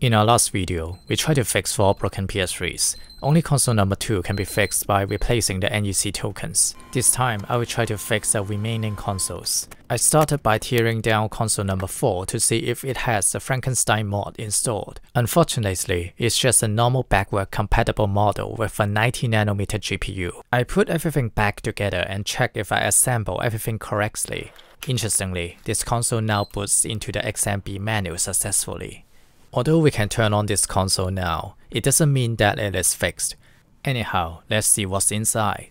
In our last video, we tried to fix 4 broken PS3s. Only console number 2 can be fixed by replacing the NEC Tokins. This time, I will try to fix the remaining consoles. I started by tearing down console number 4 to see if it has the Frankenstein mod installed. Unfortunately, it's just a normal backward compatible model with a 90nm GPU. I put everything back together and check if I assemble everything correctly. Interestingly, this console now boots into the XMB menu successfully. Although we can turn on this console now, it doesn't mean that it is fixed. Anyhow, let's see what's inside.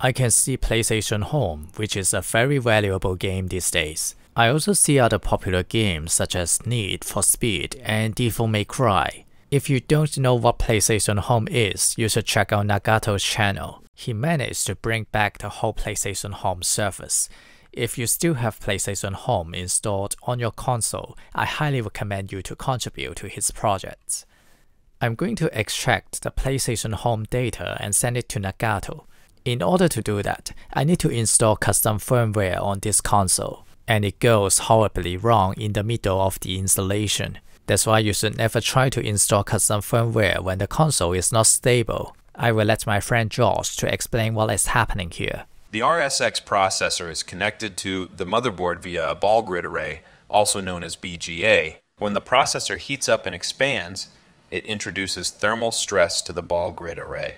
I can see PlayStation Home, which is a very valuable game these days. I also see other popular games such as Need for Speed and Devil May Cry. If you don't know what PlayStation Home is, you should check out Nagato's channel. He managed to bring back the whole PlayStation Home service. If you still have PlayStation Home installed on your console, I highly recommend you to contribute to his projects. I'm going to extract the PlayStation Home data and send it to Nagato. In order to do that, I need to install custom firmware on this console, and it goes horribly wrong in the middle of the installation. That's why you should never try to install custom firmware when the console is not stable. I will let my friend Josh to explain what is happening here. The RSX processor is connected to the motherboard via a ball grid array, also known as BGA. When the processor heats up and expands, it introduces thermal stress to the ball grid array.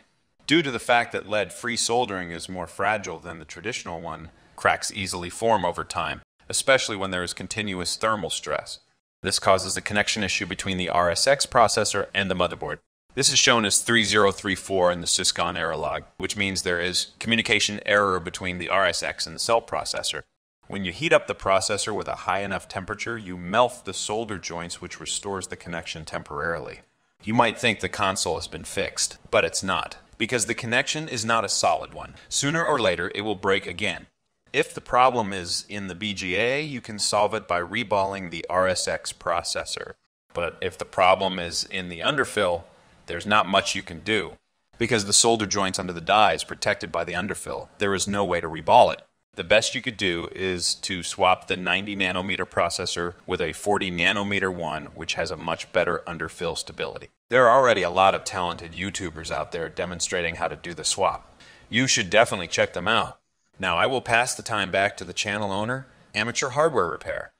Due to the fact that lead-free soldering is more fragile than the traditional one, cracks easily form over time, especially when there is continuous thermal stress. This causes a connection issue between the RSX processor and the motherboard. This is shown as 3034 in the syscon error log, which means there is communication error between the RSX and the cell processor. When you heat up the processor with a high enough temperature, you melt the solder joints which restores the connection temporarily. You might think the console has been fixed, but it's not, because the connection is not a solid one. Sooner or later, it will break again. If the problem is in the BGA, you can solve it by reballing the RSX processor. But if the problem is in the underfill, there's not much you can do. Because the solder joints under the die is protected by the underfill, there is no way to reball it. The best you could do is to swap the 90 nanometer processor with a 40 nanometer one, which has a much better underfill stability. There are already a lot of talented YouTubers out there demonstrating how to do the swap. You should definitely check them out. Now I will pass the time back to the channel owner, Amateur Hardware Repair.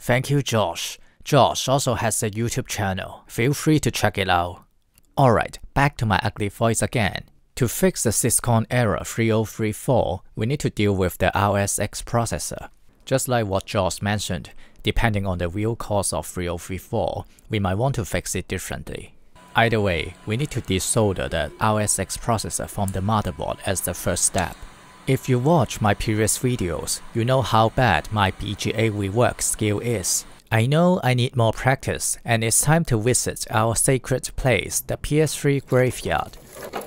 Thank you, Josh. Josh also has a YouTube channel. Feel free to check it out. Alright, back to my ugly voice again. To fix the Syscon error 3034, we need to deal with the RSX processor. Just like what Josh mentioned, depending on the real cause of 3034, we might want to fix it differently. Either way, we need to desolder the RSX processor from the motherboard as the first step. If you watch my previous videos, you know how bad my BGA rework skill is. I know I need more practice, and it's time to visit our sacred place, the PS3 graveyard.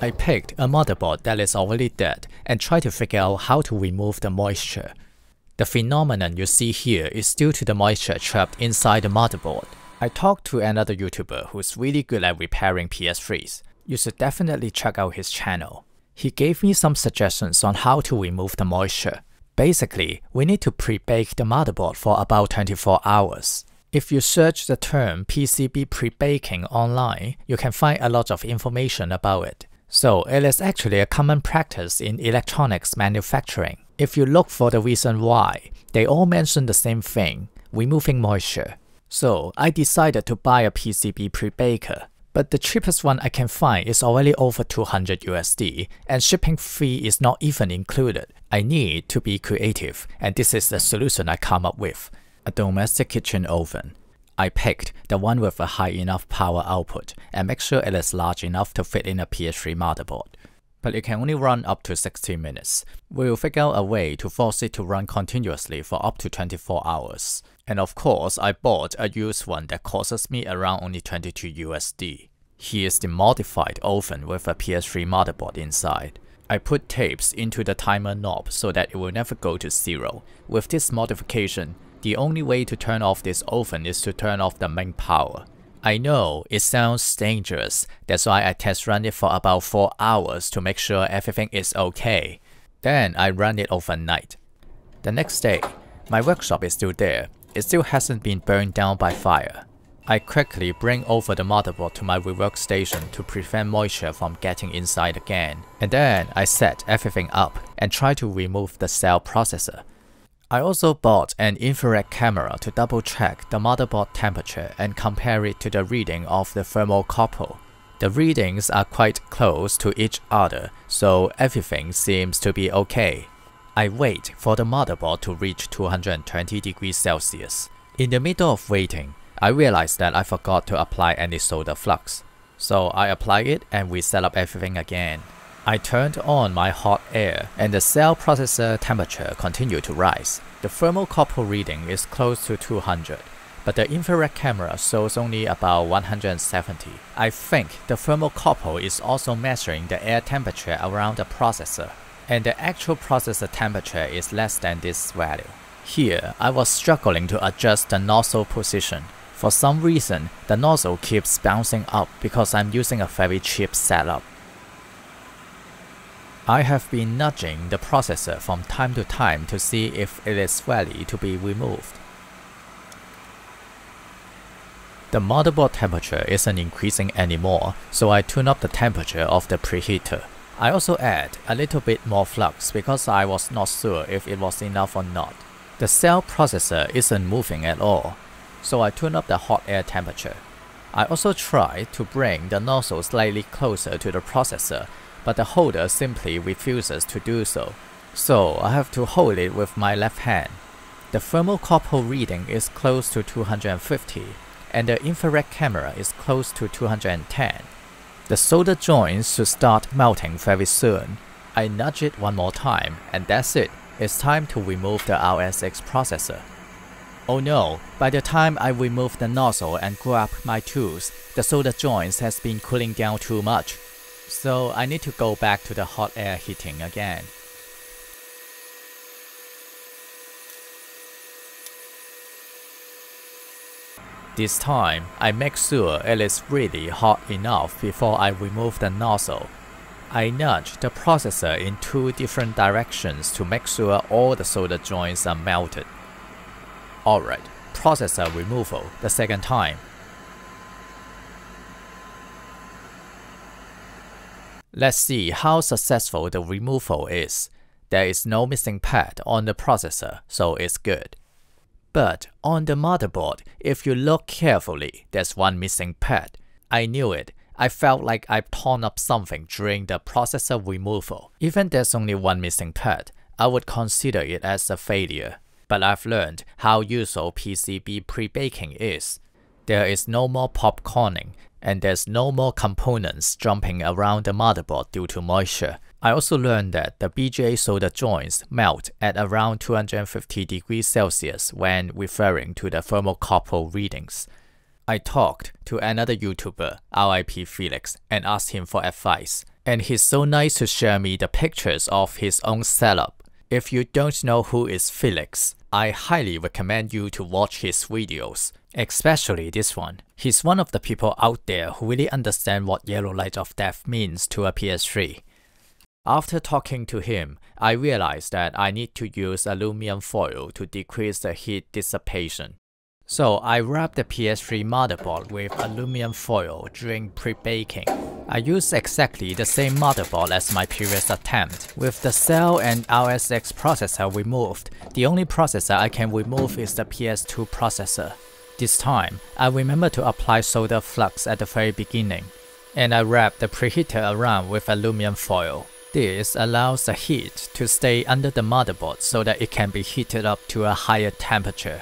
I picked a motherboard that is already dead and try to figure out how to remove the moisture. The phenomenon you see here is due to the moisture trapped inside the motherboard. I talked to another YouTuber who's really good at repairing PS3s. You should definitely check out his channel. He gave me some suggestions on how to remove the moisture. Basically, we need to pre-bake the motherboard for about 24 hours. If you search the term PCB pre-baking online, you can find a lot of information about it. So it is actually a common practice in electronics manufacturing. If you look for the reason why, they all mention the same thing, removing moisture. So I decided to buy a PCB pre-baker. But the cheapest one I can find is already over 200 USD, and shipping fee is not even included. I need to be creative, and this is the solution I come up with. A domestic kitchen oven. I picked the one with a high enough power output and make sure it is large enough to fit in a PS3 motherboard. But it can only run up to 60 minutes. We'll figure out a way to force it to run continuously for up to 24 hours. And of course, I bought a used one that costs me around only 22 USD. Here's the modified oven with a PS3 motherboard inside. I put tapes into the timer knob so that it will never go to zero. With this modification, the only way to turn off this oven is to turn off the main power. I know it sounds dangerous, that's why I test run it for about 4 hours to make sure everything is okay. Then I run it overnight. The next day, my workshop is still there, it still hasn't been burned down by fire. I quickly bring over the motherboard to my rework station to prevent moisture from getting inside again, and then I set everything up and try to remove the cell processor. I also bought an infrared camera to double check the motherboard temperature and compare it to the reading of the thermocouple. The readings are quite close to each other, so everything seems to be okay. I wait for the motherboard to reach 220 degrees Celsius. In the middle of waiting, I realized that I forgot to apply any solder flux. So I apply it and we set up everything again. I turned on my hot air and the cell processor temperature continued to rise. The thermocouple reading is close to 200, but the infrared camera shows only about 170. I think the thermocouple is also measuring the air temperature around the processor, and the actual processor temperature is less than this value. Here, I was struggling to adjust the nozzle position for some reason, the nozzle keeps bouncing up because I'm using a very cheap setup. I have been nudging the processor from time to time to see if it is ready to be removed. The motherboard temperature isn't increasing anymore, so I tune up the temperature of the preheater. I also add a little bit more flux because I was not sure if it was enough or not. The cell processor isn't moving at all, so I tune up the hot air temperature. I also try to bring the nozzle slightly closer to the processor, but the holder simply refuses to do so, so I have to hold it with my left hand. The thermocouple reading is close to 250, and the infrared camera is close to 210. The solder joints should start melting very soon. I nudge it one more time, and that's it. It's time to remove the RSX processor. Oh no, by the time I remove the nozzle and grab my tools, the solder joints has been cooling down too much. So I need to go back to the hot air heating again. This time, I make sure it is really hot enough before I remove the nozzle. I nudge the processor in two different directions to make sure all the solder joints are melted. Alright, processor removal the second time. Let's see how successful the removal is. There is no missing pad on the processor, so it's good. But on the motherboard, if you look carefully, there's one missing pad. I knew it. I felt like I've torn up something during the processor removal. Even there's only one missing pad, I would consider it as a failure but I've learned how useful PCB pre-baking is. There is no more popcorning, and there's no more components jumping around the motherboard due to moisture. I also learned that the BGA solder joints melt at around 250 degrees Celsius when referring to the thermocouple readings. I talked to another YouTuber, RIP Felix, and asked him for advice. And he's so nice to share me the pictures of his own setup. If you don't know who is Felix, I highly recommend you to watch his videos, especially this one. He's one of the people out there who really understand what yellow light of death means to a PS3. After talking to him, I realized that I need to use aluminum foil to decrease the heat dissipation. So I wrapped the PS3 motherboard with aluminum foil during pre-baking. I used exactly the same motherboard as my previous attempt. With the cell and RSX processor removed, the only processor I can remove is the PS2 processor. This time, I remember to apply solder flux at the very beginning, and I wrap the preheater around with aluminum foil. This allows the heat to stay under the motherboard so that it can be heated up to a higher temperature.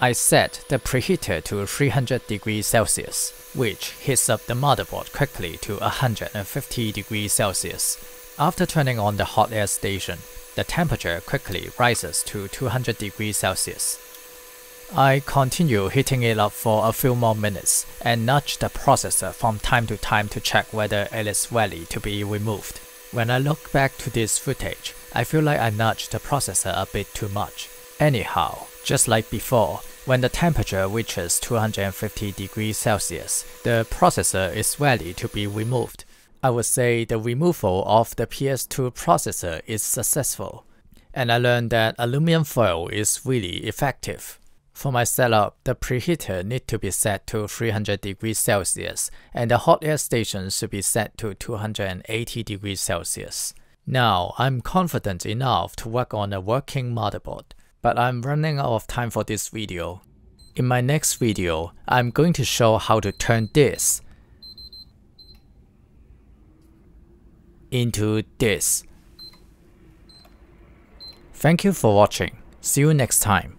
I set the preheater to 300 degrees Celsius, which heats up the motherboard quickly to 150 degrees Celsius. After turning on the hot air station, the temperature quickly rises to 200 degrees Celsius. I continue heating it up for a few more minutes and nudge the processor from time to time to check whether it is ready to be removed. When I look back to this footage, I feel like I nudged the processor a bit too much. Anyhow, just like before, when the temperature reaches 250 degrees Celsius, the processor is ready to be removed. I would say the removal of the PS2 processor is successful, and I learned that aluminum foil is really effective. For my setup, the preheater need to be set to 300 degrees Celsius and the hot air station should be set to 280 degrees Celsius. Now, I'm confident enough to work on a working motherboard, but I'm running out of time for this video. In my next video, I'm going to show how to turn this into this. Thank you for watching. See you next time.